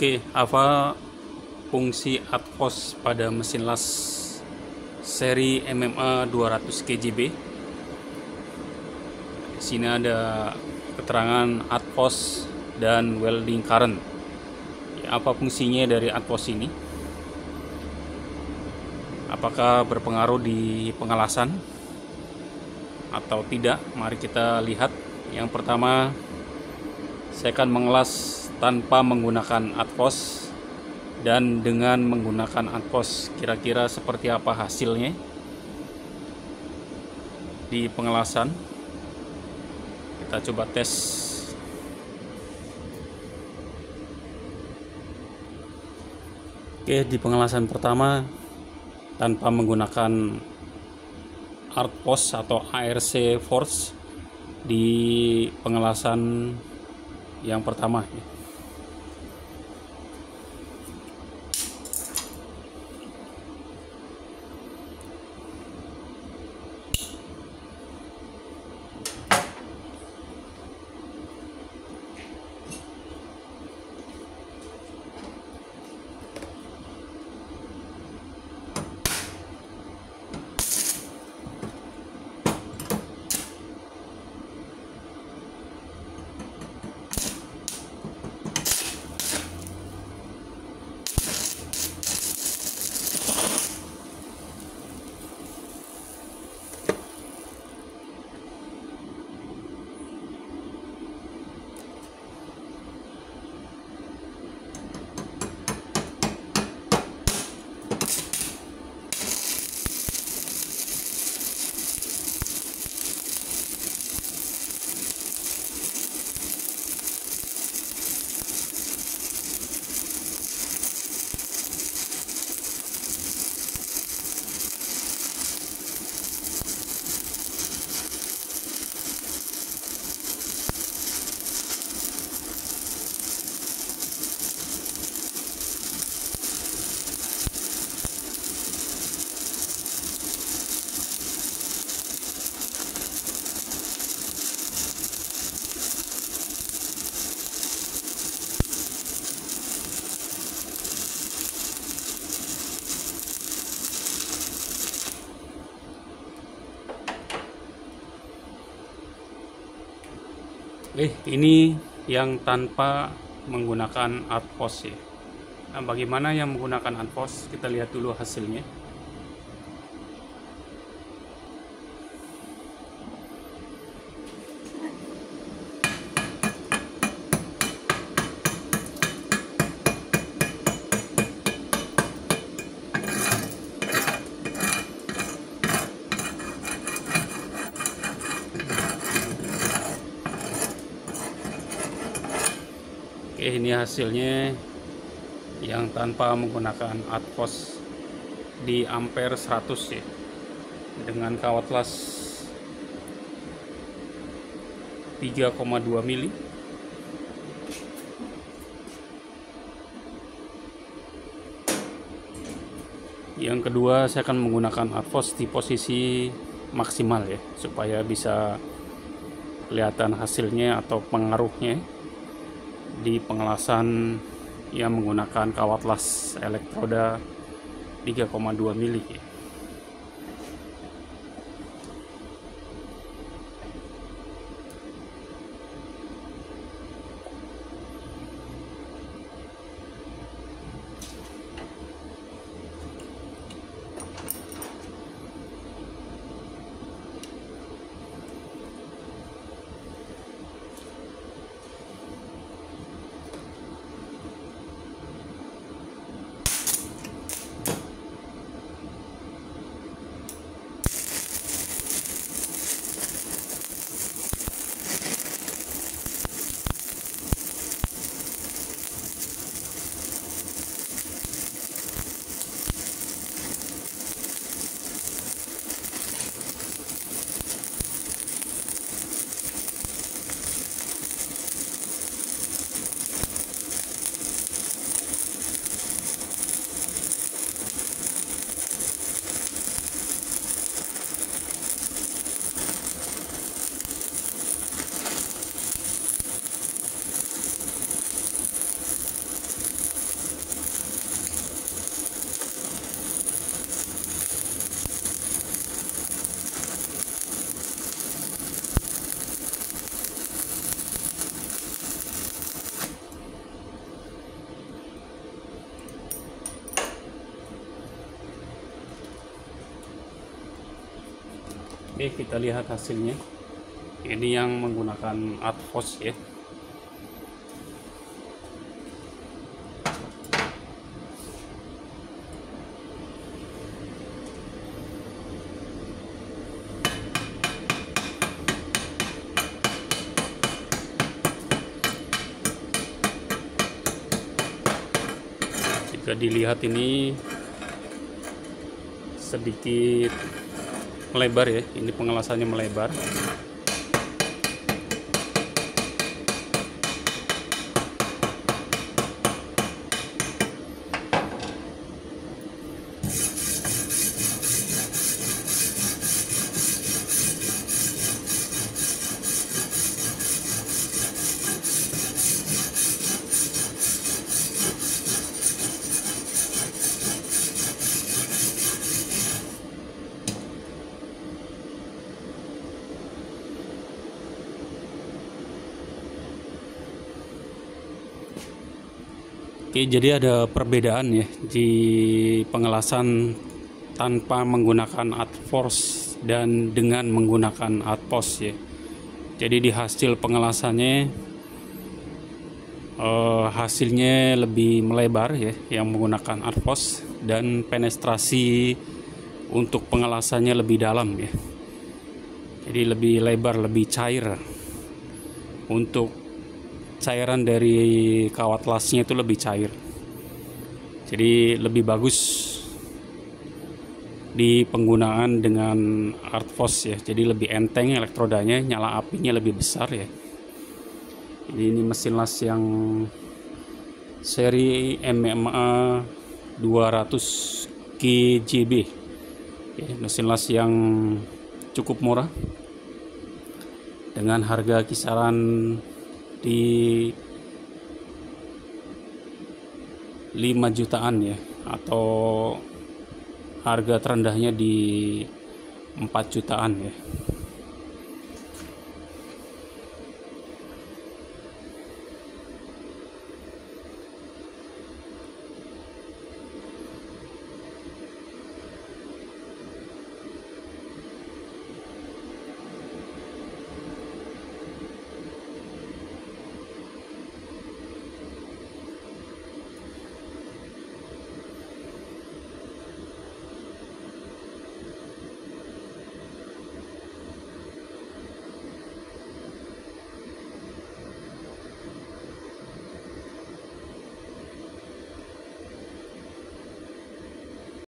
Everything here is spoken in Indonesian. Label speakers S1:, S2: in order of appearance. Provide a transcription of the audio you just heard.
S1: Oke, apa fungsi Atpos pada mesin las seri MMA 200 KJB? Di sini ada keterangan Atpos dan welding current. Ya, apa fungsinya dari Atpos ini? Apakah berpengaruh di pengelasan atau tidak? Mari kita lihat. Yang pertama, saya akan mengelas tanpa menggunakan adpos dan dengan menggunakan adpos kira-kira seperti apa hasilnya di pengelasan? Kita coba tes. Oke di pengelasan pertama tanpa menggunakan artpos atau ARC force di pengelasan yang pertama Eh, ini yang tanpa menggunakan outpost ya. Nah, bagaimana yang menggunakan outpost? Kita lihat dulu hasilnya. Oke, ini hasilnya yang tanpa menggunakan adpos di ampere 100 ya. Dengan kawat las 3,2 mili. Yang kedua, saya akan menggunakan adpos di posisi maksimal ya, supaya bisa kelihatan hasilnya atau pengaruhnya di pengelasan yang menggunakan kawat las elektroda 3,2 mili Oke, kita lihat hasilnya. Ini yang menggunakan Advos ya. Jika dilihat ini sedikit melebar ya. Ini pengelasannya melebar Oke, jadi ada perbedaan ya di pengelasan tanpa menggunakan Adforce dan dengan menggunakan Adpos ya. Jadi di hasil pengelasannya eh, hasilnya lebih melebar ya yang menggunakan Adpos dan penetrasi untuk pengelasannya lebih dalam ya. Jadi lebih lebar, lebih cair untuk cairan dari kawat lasnya itu lebih cair. Jadi lebih bagus di penggunaan dengan Artfos ya. Jadi lebih enteng elektrodanya nyala apinya lebih besar ya. Jadi ini mesin las yang seri MMA 200 KJB ya, mesin las yang cukup murah. Dengan harga kisaran di 5 jutaan ya atau harga terendahnya di 4 jutaan ya